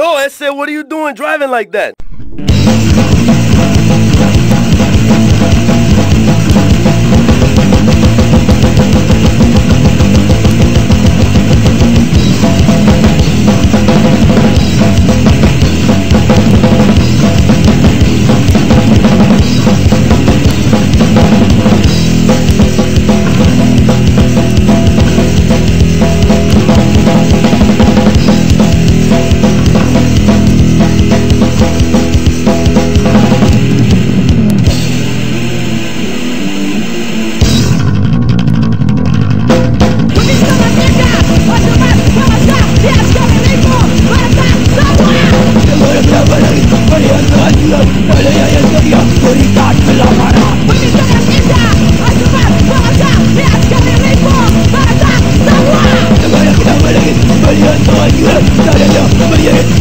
Yo, I said, what are you doing driving like that? Yeah.